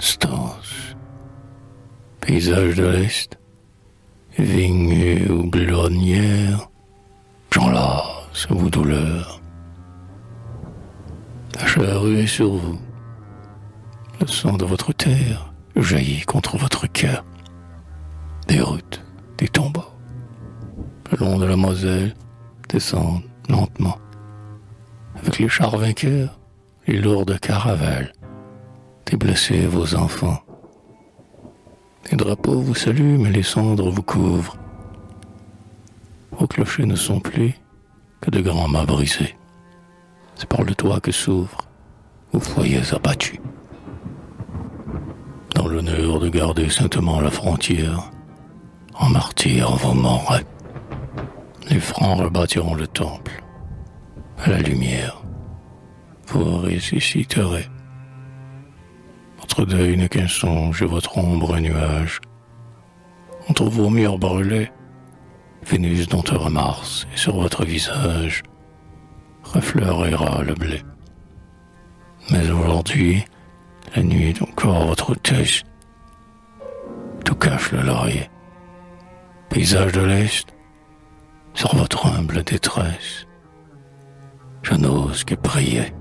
Stance. Paysage de l'Est. Vignes ou glonnières. J'en lasse vos douleurs. La charrue est sur vous. Le sang de votre terre jaillit contre votre cœur. Des routes, des tombeaux. Le long de la Moselle, descendent lentement. Avec les chars vainqueurs, les lourdes caravelles. Des blessés, vos enfants. Les drapeaux vous saluent, mais les cendres vous couvrent. Vos clochers ne sont plus que de grands mâts brisés. C'est par le toit que s'ouvrent vos foyers abattus. Dans l'honneur de garder saintement la frontière, en martyr vos morts, les Francs rebâtiront le temple. À la lumière, vous ressusciterez. Deuil n'est qu'un songe et votre ombre un nuage. Entre vos murs brûlés, Vénus domptera Mars et sur votre visage refleurira le blé. Mais aujourd'hui, la nuit est encore votre tête. Tout cache le laurier. Paysage de l'Est, sur votre humble détresse, je n'ose que prier.